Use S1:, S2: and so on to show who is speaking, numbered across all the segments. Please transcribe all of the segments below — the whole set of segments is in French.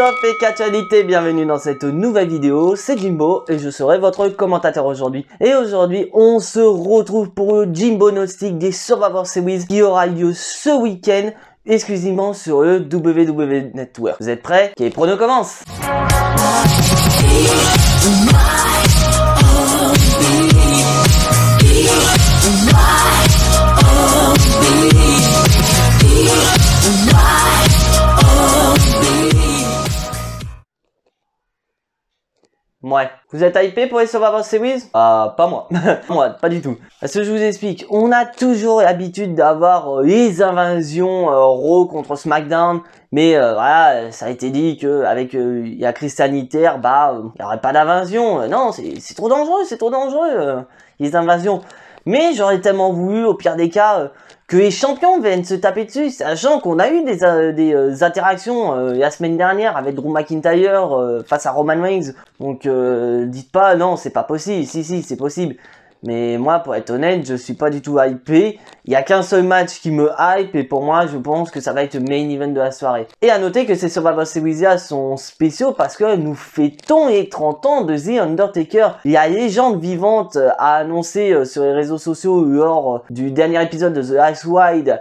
S1: Up et Kachanité, bienvenue dans cette nouvelle vidéo, c'est Jimbo et je serai votre commentateur aujourd'hui. Et aujourd'hui, on se retrouve pour le Jimbo Gnostic des Survivor Series qui aura lieu ce week-end exclusivement sur le WWE Network. Vous êtes prêts? Ok, prono commence? Vous êtes hypé pour les Survivor Series? Ah, pas moi. moi, pas du tout. Parce que je vous explique, on a toujours l'habitude d'avoir euh, les invasions euh, Raw contre SmackDown, mais euh, voilà, ça a été dit que avec la crise sanitaire, bah, il n'y aurait pas d'invasion. non, c'est trop dangereux, c'est trop dangereux, les invasions. Mais j'aurais tellement voulu, au pire des cas, que les champions viennent se taper dessus, sachant qu'on a eu des, euh, des euh, interactions euh, la semaine dernière avec Drew McIntyre face à Roman Reigns. Donc dites pas non, c'est pas possible. Si si, c'est possible. Mais moi, pour être honnête, je suis pas du tout hypé. Il y a qu'un seul match qui me hype et pour moi, je pense que ça va être le main event de la soirée. Et à noter que ces Survivor Series sont spéciaux parce que nous fêtons les 30 ans de The Undertaker. Il y a légende vivante à annoncer euh, sur les réseaux sociaux lors euh, du dernier épisode de The Ice Wide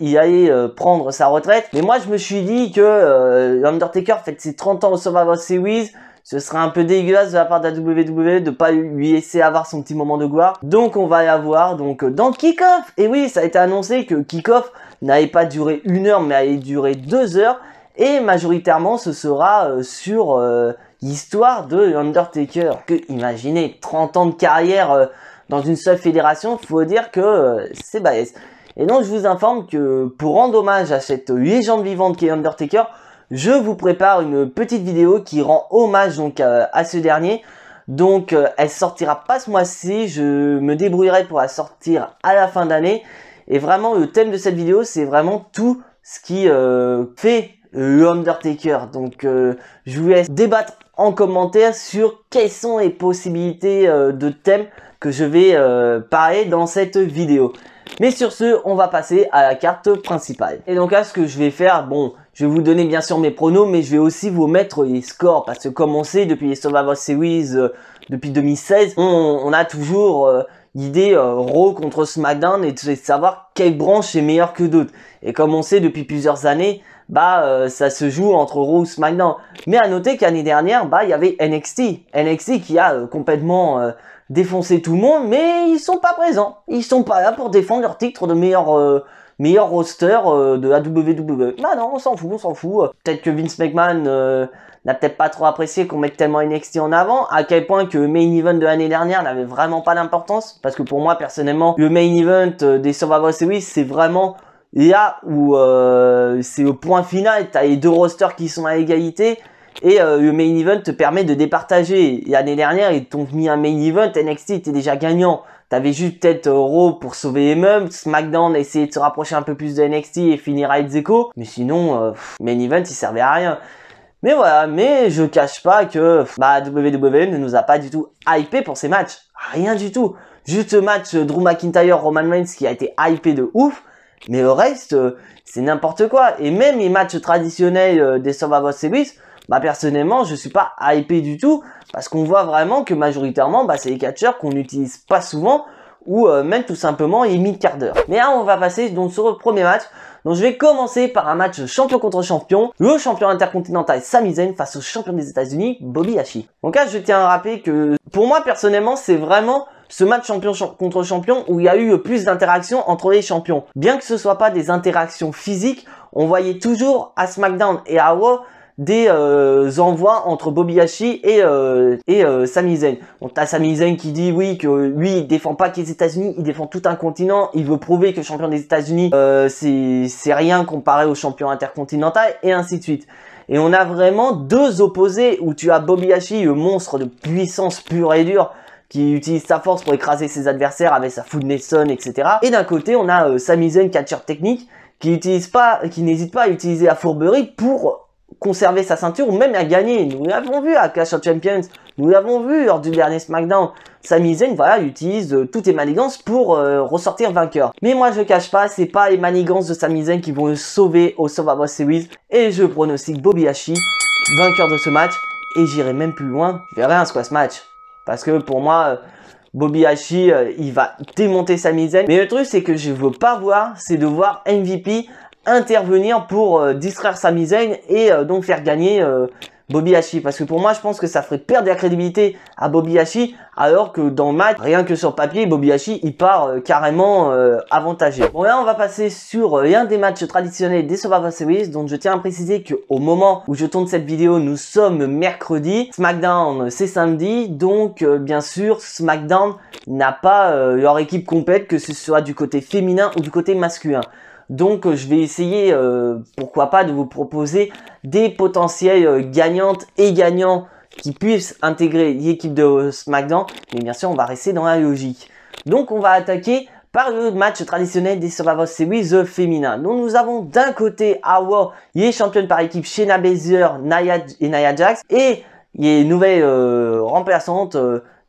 S1: il allait euh, prendre sa retraite. Mais moi, je me suis dit que Undertaker fête ses 30 ans au Survivor Series ce serait un peu dégueulasse de la part de la WWE de pas lui laisser avoir son petit moment de gloire. Donc on va y avoir donc dans Kickoff. Et oui, ça a été annoncé que Kickoff n'allait pas durer une heure mais allait durer deux heures. Et majoritairement ce sera euh, sur euh, l'histoire de Undertaker. Que imaginez 30 ans de carrière euh, dans une seule fédération, faut dire que c'est balèze. Et donc je vous informe que pour rendre hommage à cette légende vivante qui est Undertaker, je vous prépare une petite vidéo qui rend hommage donc euh, à, ce dernier. Donc euh, elle sortira pas ce mois-ci, je me débrouillerai pour la sortir à la fin d'année. Et vraiment le thème de cette vidéo c'est vraiment tout ce qui euh, fait le Undertaker. Donc je vous laisse débattre en commentaire sur quelles sont les possibilités de thèmes que je vais parler dans cette vidéo. Mais sur ce, on va passer à la carte principale. Et donc là, ce que je vais faire, bon, je vais vous donner bien sûr mes pronos, mais je vais aussi vous mettre les scores. Parce que comme on sait, depuis les Survivor Series, euh, depuis 2016, on, a toujours euh, l'idée euh, Raw contre SmackDown et de savoir quelle branche est meilleure que d'autres. Et comme on sait depuis plusieurs années, bah euh, ça se joue entre Raw SmackDown. Mais à noter qu'année dernière, bah il y avait NXT. NXT qui a complètement défoncer tout le monde, mais ils sont pas présents. Ils sont pas là pour défendre leur titre de meilleur euh, meilleur roster euh, de la WWE. Bah non, on s'en fout, on s'en fout. Peut-être que Vince McMahon euh, n'a peut-être pas trop apprécié qu'on mette tellement NXT en avant, à quel point que le main event de l'année dernière n'avait vraiment pas d'importance, parce que pour moi personnellement, le main event des Survivor Series, c'est vraiment là où c'est au point final, t'as les deux rosters qui sont à égalité, et euh, le main event te permet de départager. L'année dernière, ils t'ont mis un main event, NXT était déjà gagnant. T'avais juste peut-être euh, Raw pour sauver les meubles, SmackDown essayer de se rapprocher un peu plus de NXT et finir à Echo. Mais sinon, euh, main event, il servait à rien. Mais voilà, mais je cache pas que bah, WWE ne nous a pas du tout hypé pour ces matchs. Rien du tout. Juste le match Drew McIntyre, Roman Reigns qui a été hypé de ouf. Mais le reste, c'est n'importe quoi. Et même les matchs traditionnels des Survivor Series, bah personnellement, je suis pas hypé du tout parce qu'on voit vraiment que majoritairement, bah, c'est les catcheurs qu'on n'utilise pas souvent ou euh, même tout simplement les mid quart d'heure. Mais là, on va passer donc sur le premier match. Donc je vais commencer par un match champion contre champion, le champion intercontinental Sami Zayn face au champion des États-Unis Bobby Hashi. Donc là, je tiens à rappeler que pour moi personnellement, c'est vraiment ce match champion contre champion où il y a eu plus d'interactions entre les champions. Bien que ce soit pas des interactions physiques, on voyait toujours à SmackDown et à Raw des euh, envois entre Bobby Hashi et, euh, et euh, Sami Zayn. On a Sami Zayn qui dit oui que lui il défend pas que les États-Unis, il défend tout un continent, il veut prouver que champion des États-Unis euh, c'est rien comparé au champion intercontinental et ainsi de suite. Et on a vraiment deux opposés où tu as Bobby Hashi, le monstre de puissance pure et dure, qui utilise sa force pour écraser ses adversaires avec sa foot Nelson, etc. Et d'un côté, on a euh, Sami Zayn, catcher technique, qui utilise pas, qui n'hésite pas à utiliser la fourberie pour conserver sa ceinture ou même à gagner. Nous l'avons vu à Clash of Champions, nous l'avons vu lors du dernier SmackDown. Sami Zayn, voilà, utilise euh, toutes les manigances pour euh, ressortir vainqueur. Mais moi, je cache pas, c'est pas les manigances de Sami qui vont le sauver au Survivor Series. Et je pronostique Bobby Hashi vainqueur de ce match. Et j'irai même plus loin, je verrai un squash match. Parce que pour moi, euh, Bobby Hashi, euh, il va démonter sa misaine. Mais le truc, c'est que je veux pas voir, c'est de voir MVP intervenir pour euh, distraire sa misaine et donc faire gagner Bobby Hashi parce que pour moi je pense que ça ferait perdre la crédibilité à Bobby Hashi alors que dans le match rien que sur papier Bobby Hashi il part euh, carrément euh, avantagé. Bon là on va passer sur euh, un des matchs traditionnels des Survivor Series donc je tiens à préciser que au moment où je tourne cette vidéo nous sommes mercredi, SmackDown c'est samedi donc bien sûr SmackDown n'a pas leur équipe complète que ce soit du côté féminin ou du côté masculin. Donc euh, je vais essayer, euh, pourquoi pas, de vous proposer des potentiels euh, gagnantes et gagnants qui puissent intégrer l'équipe de SmackDown. Mais bien sûr, on va rester dans la logique. Donc on va attaquer par le match traditionnel des Survivor Series féminin. Donc nous avons d'un côté Awa, il est championne par équipe Shayna Baszler Naya et Nia Jax. Et il est nouvelle remplaçante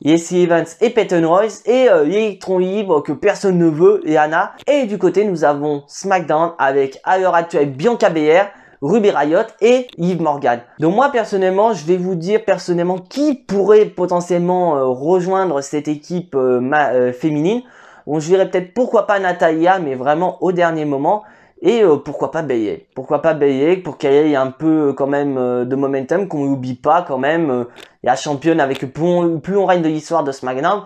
S1: Jesse Evans et Peyton Royce et euh, l'électron libre que personne ne veut et Anna. Et du côté nous avons SmackDown avec à l'heure actuelle Bianca Belair, Ruby Riot et Yves Morgan. Donc moi personnellement, je vais vous dire personnellement qui pourrait potentiellement euh, rejoindre cette équipe euh, euh, féminine. Bon, je dirais peut-être pourquoi pas Natalia, mais vraiment au dernier moment. Et euh, pourquoi pas Bayer Pourquoi pas Bayer pour qu'elle ait un peu euh, quand même euh, de momentum, qu'on n'oublie pas quand même la championne avec plus, plus on règne de l'histoire de SmackDown.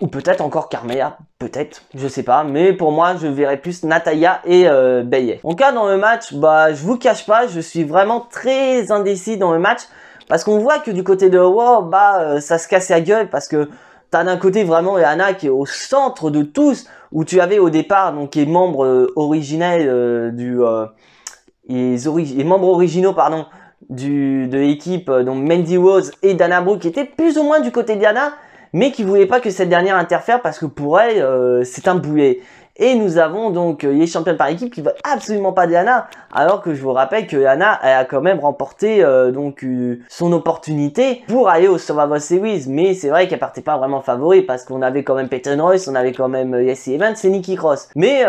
S1: Ou peut-être encore Carmea, peut-être, je sais pas. Mais pour moi, je verrais plus Natalia et euh, Bayer. En cas, dans le match, bah, je vous cache pas, je suis vraiment très indécis dans le match. Parce qu'on voit que du côté de War, bah, ça se casse la gueule parce que T'as d'un côté vraiment Anna qui est au centre de tous, où tu avais au départ, donc qui membre euh, euh, du, euh, les, membres originaux pardon du de l'équipe, donc Mandy Rose et Dana Brooke, qui étaient plus ou moins du côté d'Anna, mais qui voulaient pas que cette dernière interfère parce que pour elle, c'est un boulet. Et nous avons donc euh, les championnes par équipe qui veulent absolument pas Diana, alors que je vous rappelle que Anna elle a quand même remporté euh, donc euh, son opportunité pour aller au Survivor Series. Mais c'est vrai qu'elle partait pas vraiment favori parce qu'on avait quand même Peyton Royce, on avait quand même Jesse Evans et Nikki Cross. Mais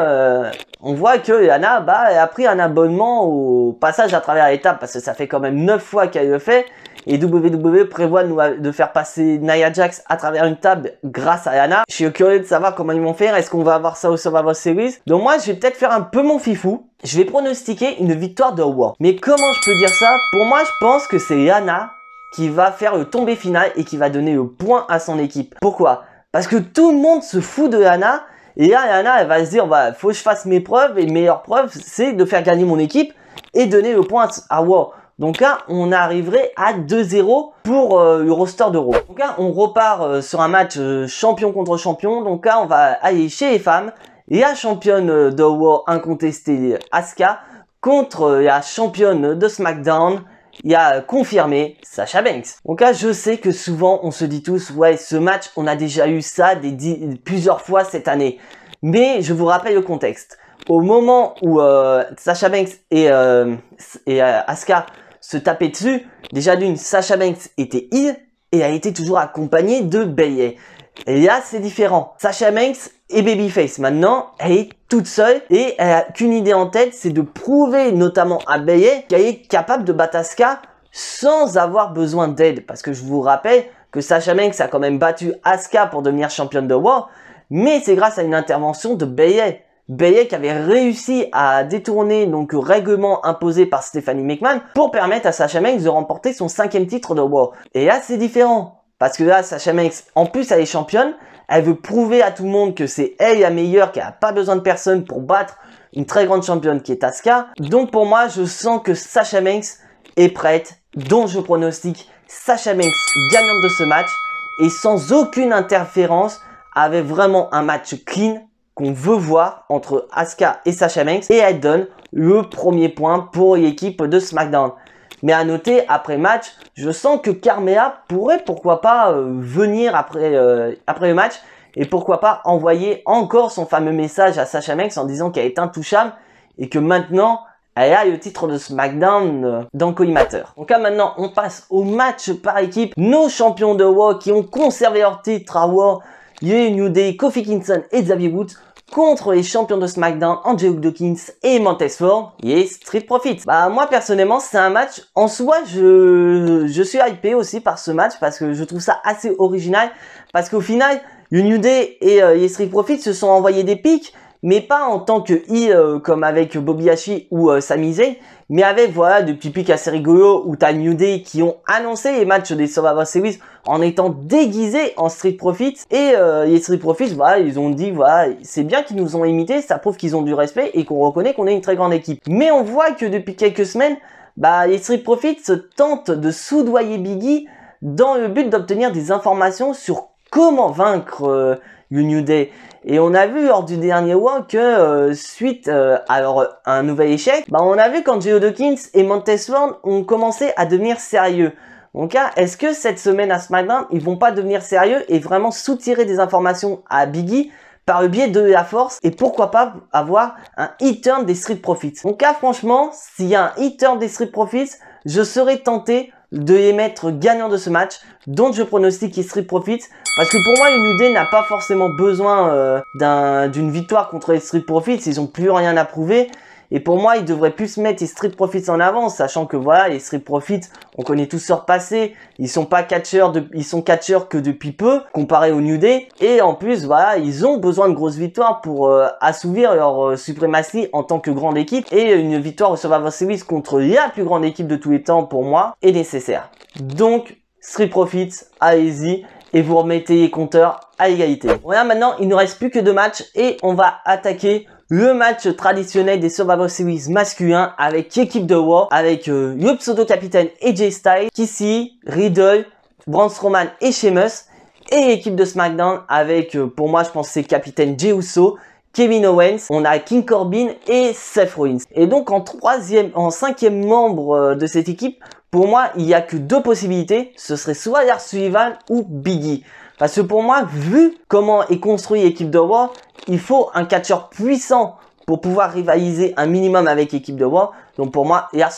S1: on voit que Anna bah, a pris un abonnement au passage à travers l'étape parce que ça fait quand même 9 fois qu'elle le fait et WWE prévoit de faire passer Nia Jax à travers une table grâce à Anna. Je suis curieux de savoir comment ils vont faire. Est-ce qu'on va avoir ça au Survivor Series? Donc moi, je vais peut-être faire un peu mon fifou. Je vais pronostiquer une victoire de War. Mais comment je peux dire ça? Pour moi, je pense que c'est Anna qui va faire le tombé final et qui va donner le point à son équipe. Pourquoi? Parce que tout le monde se fout de Anna. Et là, elle va se dire, bah, faut que je fasse mes preuves. Et meilleure preuve, c'est de faire gagner mon équipe et donner le point à War. Donc là, on arriverait à 2-0 pour euh, le roster de Raw. Donc là, on repart euh, sur un match euh, champion contre champion. Donc là, on va aller chez les femmes. La championne de Raw incontestée Asuka contre la championne de SmackDown. Il y a confirmé Sasha Banks. Donc là, je sais que souvent, on se dit tous, ouais, ce match, on a déjà eu ça plusieurs fois cette année. Mais je vous rappelle le contexte. Au moment où Sasha Banks et, et Asuka se taper dessus. Déjà d'une, Sasha Banks était il et a été toujours accompagnée de Bayley. Et là, c'est différent. Sasha Banks et Babyface. Maintenant, elle est toute seule et elle a qu'une idée en tête, c'est de prouver notamment à Bayley qu'elle est capable de battre Asuka sans avoir besoin d'aide. Parce que je vous rappelle que Sasha Banks a quand même battu Asuka pour devenir championne de War, mais c'est grâce à une intervention de Bayley. Bayek avait réussi à détourner donc le règlement imposé par Stephanie McMahon pour permettre à Sasha Banks de remporter son cinquième titre de War. Et là, c'est différent. Parce que là, Sasha Banks, en plus, elle est championne. Elle veut prouver à tout le monde que c'est elle la meilleure, qu'elle n'a pas besoin de personne pour battre une très grande championne qui est Asuka. Donc pour moi, je sens que Sasha Banks est prête. Donc je pronostique Sasha Banks gagnante de ce match et sans aucune interférence avec vraiment un match clean qu'on veut voir entre Asuka et Sasha Banks et elle donne le premier point pour l'équipe de SmackDown. Mais à noter, après match, je sens que Carmea pourrait pourquoi pas euh, venir après, euh, après le match et pourquoi pas envoyer encore son fameux message à Sasha Banks en disant qu'elle est intouchable et que maintenant elle a le titre de SmackDown euh, dans collimateur. Donc là maintenant on passe au match par équipe. Nos champions de War qui ont conservé leur titre à War, New Day, Kofi Kingston et Xavier Woods contre les champions de SmackDown, Angelo Dawkins et Montez Ford et Street Profits. Bah moi personnellement c'est un match en soi je je suis hypé aussi par ce match parce que je trouve ça assez original parce qu'au final New Day et euh, Street Profits se sont envoyés des pics mais pas en tant que heel euh, comme avec Bobby Hashi ou euh, Sami Zayn, mais avec voilà des petits pics assez rigolos où t'as New Day qui ont annoncé les matchs des Survivor Series en étant déguisés en Street Profits. Et euh, les Street Profits voilà ils ont dit voilà c'est bien qu'ils nous ont imités ça prouve qu'ils ont du respect et qu'on reconnaît qu'on est une très grande équipe. Mais on voit que depuis quelques semaines bah les Street Profits tentent de soudoyer Biggie dans le but d'obtenir des informations sur comment vaincre euh, New Day? Et on a vu lors du dernier mois que euh, suite euh, à un nouvel échec, bah on a vu quand Geo Dawkins et Montez Ford ont commencé à devenir sérieux. Donc là, est-ce que cette semaine à SmackDown, ils vont pas devenir sérieux et vraiment soutirer des informations à Biggie par le biais de la force et pourquoi pas avoir un hit turn des Street Profits? Donc là, franchement, s'il y a un hit turn des Street Profits, je serais tenté de les mettre gagnants de ce match, dont je pronostique Street Profits, parce que pour moi, New Day n'a pas forcément besoin euh, d'une victoire contre les Street Profits, ils ont plus rien à prouver, et pour moi, ils devraient plus mettre les Street Profits en avant, sachant que voilà, les Street Profits, on connaît tous leur passé. Ils sont pas catcheurs, de, ils sont catcheurs que depuis peu, comparé au New Day. Et en plus, voilà, ils ont besoin de grosses victoires pour euh, assouvir leur euh, suprématie en tant que grande équipe. Et une victoire au Survivor Series contre la plus grande équipe de tous les temps, pour moi, est nécessaire. Donc, Street Profits, allez-y et vous remettez les compteurs à égalité. Voilà, maintenant, il ne reste plus que deux matchs et on va attaquer le match traditionnel des Survivor Series masculins avec équipe de War, avec euh, le pseudo-capitaine AJ Styles, Kissy, Riddle, Braun Strowman et Sheamus, et équipe de SmackDown avec, euh, pour moi, je pense c'est capitaine Jey Uso, Kevin Owens, on a King Corbin et Seth Rollins. Et donc en troisième, en cinquième membre euh, de cette équipe, pour moi, il n'y a que deux possibilités. Ce serait soit Lars Sullivan ou Biggie. Parce que pour moi, vu comment est construit l'équipe de War, il faut un catcheur puissant pour pouvoir rivaliser un minimum avec l'équipe de War. Donc pour moi, Lars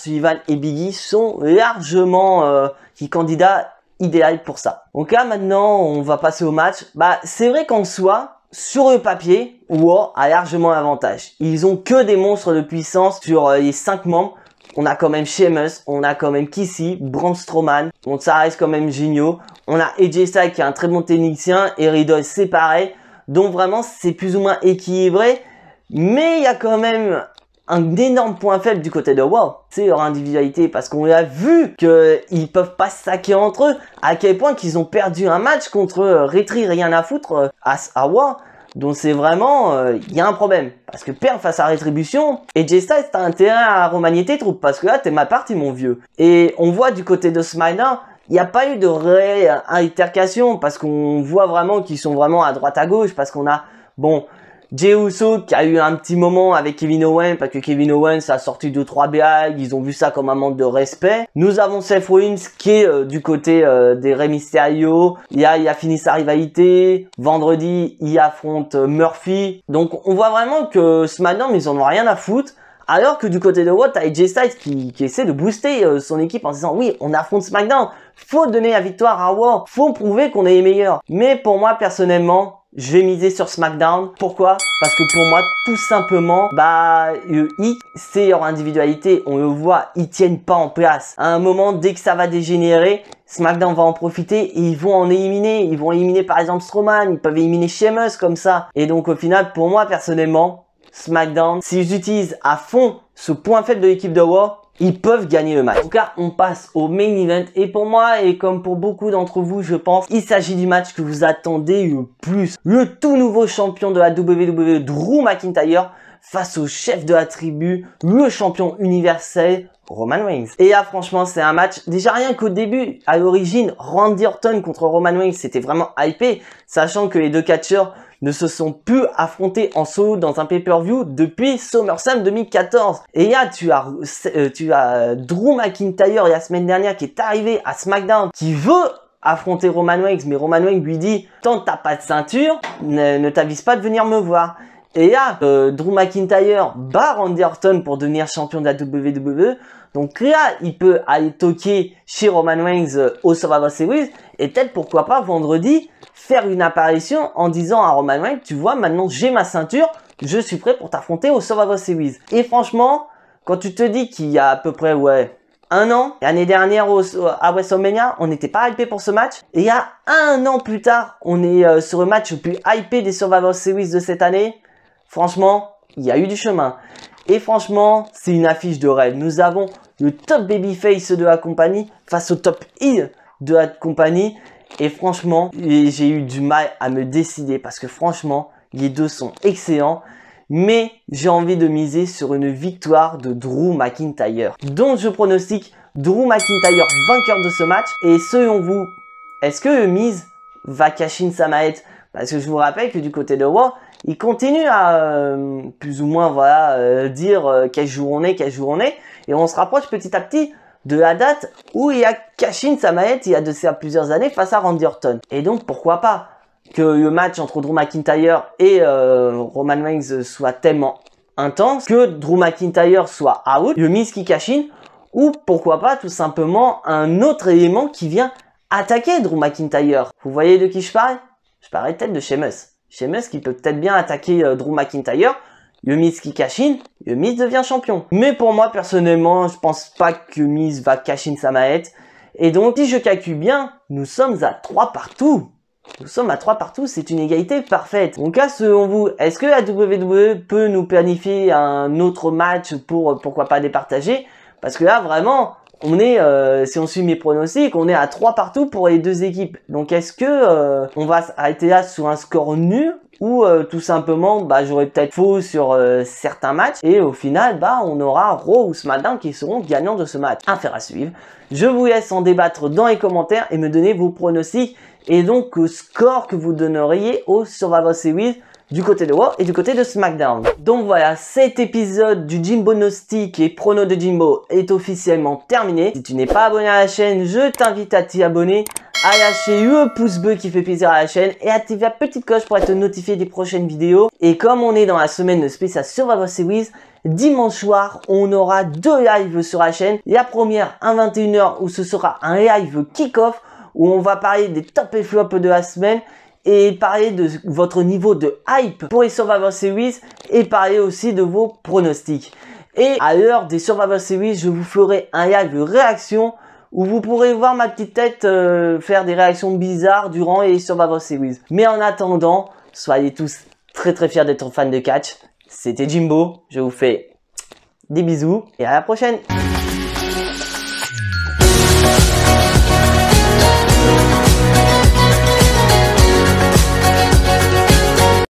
S1: et Biggie sont largement euh, candidats idéal pour ça. Donc là maintenant, on va passer au match. Bah c'est vrai qu'en soi, sur le papier, War a largement avantage. Ils ont que des monstres de puissance sur euh, les 5 membres. On a quand même Sheamus, on a quand même Kissy, Braun Strowman, donc ça reste quand même géniaux. On a AJ Styles qui est un très bon technicien et Riddle c'est pareil. Donc vraiment c'est plus ou moins équilibré. Mais il y a quand même un énorme point faible du côté de WoW, c'est leur individualité parce qu'on a vu qu'ils peuvent pas se saquer entre eux, à quel point qu'ils ont perdu un match contre euh, Retri rien à foutre euh, à, à. Donc c'est vraiment, il euh, y a un problème. Parce que perdre face à Rétribution, et J-Styles t'as intérêt à remanier tes troupes, parce que là t'es ma partie mon vieux. Et on voit du côté de Smiler, il n'y a pas eu de réelle altercation, parce qu'on voit vraiment qu'ils sont vraiment à droite à gauche, parce qu'on a, bon, Jey Uso qui a eu un petit moment avec Kevin Owens parce que Kevin Owens a sorti 2-3 blagues, ils ont vu ça comme un manque de respect. Nous avons Seth Rollins qui est euh, du côté euh, des Rey Mysterio. Il a, il a fini sa rivalité. Vendredi, il affronte euh, Murphy. Donc on voit vraiment que SmackDown ils en ont rien à foutre. Alors que du côté de Watt, t'as AJ Styles qui, qui, essaie de booster son équipe en disant oui, on affronte SmackDown, faut donner la victoire à War, faut prouver qu'on est les meilleurs. Mais pour moi personnellement, je vais miser sur SmackDown. Pourquoi? Parce que pour moi, tout simplement, bah, le c'est leur individualité. On le voit, ils tiennent pas en place. À un moment, dès que ça va dégénérer, SmackDown va en profiter et ils vont en éliminer. Ils vont éliminer par exemple Strowman, ils peuvent éliminer Sheamus comme ça. Et donc au final, pour moi personnellement, SmackDown, s'ils utilisent à fond ce point faible de l'équipe de War, ils peuvent gagner le match. En tout cas, on passe au main event. Et pour moi, et comme pour beaucoup d'entre vous, je pense, il s'agit du match que vous attendez le plus. Le tout nouveau champion de la WWE, Drew McIntyre, face au chef de la tribu, le champion universel, Roman Reigns. Et là, franchement, c'est un match, déjà rien qu'au début, à l'origine, Randy Orton contre Roman Reigns, c'était vraiment hypé, sachant que les deux catcheurs ne se sont plus affrontés en solo dans un pay-per-view depuis SummerSlam 2014. Et là, tu as, euh, tu as Drew McIntyre la semaine dernière qui est arrivé à SmackDown, qui veut affronter Roman Reigns, mais Roman Reigns lui dit, tant que t'as pas de ceinture, ne, t'avise pas de venir me voir. Et là, euh, Drew McIntyre bat Randy Orton pour devenir champion de la WWE. Donc là, il peut aller toquer chez Roman Reigns euh, au Survivor Series et peut-être pourquoi pas vendredi faire une apparition en disant à Roman Reigns, tu vois, maintenant j'ai ma ceinture, je suis prêt pour t'affronter au Survivor Series. Et franchement, quand tu te dis qu'il y a à peu près, ouais, un an, l'année dernière à WrestleMania, on n'était pas hypé pour ce match. Et il y a un an plus tard, on est euh, sur le match le plus hypé des Survivor Series de cette année. Franchement, il y a eu du chemin. Et franchement, c'est une affiche de rêve. Nous avons le top babyface de la compagnie face au top heel de la compagnie. Et franchement, j'ai eu du mal à me décider parce que franchement, les deux sont excellents. Mais j'ai envie de miser sur une victoire de Drew McIntyre. Donc je pronostique Drew McIntyre vainqueur de ce match. Et selon vous, est-ce que Miz va cacher Samaet Parce que je vous rappelle que du côté de Raw, il continue à euh, plus ou moins voilà euh, dire euh, quel jour on est, quel jour on est. Et on se rapproche petit à petit de la date où il y a Kashin Samaet il y a de ça plusieurs années face à Randy Orton. Et donc pourquoi pas que le match entre Drew McIntyre et Roman Reigns soit tellement intense que Drew McIntyre soit out, le Miz qui Kashin ou pourquoi pas tout simplement un autre élément qui vient attaquer Drew McIntyre. Vous voyez de qui je parle? Je parle peut-être de Sheamus. Sheamus qui peut peut-être bien attaquer euh, Drew McIntyre le Miz qui cash in, le devient champion. Mais pour moi, personnellement, je pense pas que Miz va cash in Samaet. Et donc, si je calcule bien, nous sommes à 3 partout. Nous sommes à 3 partout, c'est une égalité parfaite. Donc là, selon vous, est-ce que la WWE peut nous planifier un autre match pour, pourquoi pas, départager? Parce que là, vraiment, on est, euh, si on suit mes pronostics, on est à 3 partout pour les deux équipes. Donc est-ce que euh, on va arrêter là sur un score nul ou euh, tout simplement bah j'aurais peut-être faux sur certains matchs et au final bah on aura Raw ou SmackDown qui seront gagnants de ce match. Affaire à suivre. Je vous laisse en débattre dans les commentaires et me donner vos pronostics et donc le score que vous donneriez au Survivor Series du côté de Raw et du côté de SmackDown. Donc voilà, cet épisode du Jimbo Gnostic et Prono de Jimbo est officiellement terminé. Si tu n'es pas abonné à la chaîne, je t'invite à t'y abonner, à lâcher le pouce bleu qui fait plaisir à la chaîne et activer la petite cloche pour être notifié des prochaines vidéos. Et comme on est dans la semaine de spécial Survivor Series, dimanche soir, on aura deux lives sur la chaîne. La première à 21h où ce sera un live kick-off où on va parler des top et flops de la semaine et parler de votre niveau de hype pour les Survivor Series et parler aussi de vos pronostics. Et à l'heure des Survivor Series, je vous ferai un live réaction où vous pourrez voir ma petite tête euh, faire des réactions bizarres durant les Survivor Series. Mais en attendant, soyez tous très très fiers d'être fans de catch. C'était Jimbo, je vous fais des bisous et à la prochaine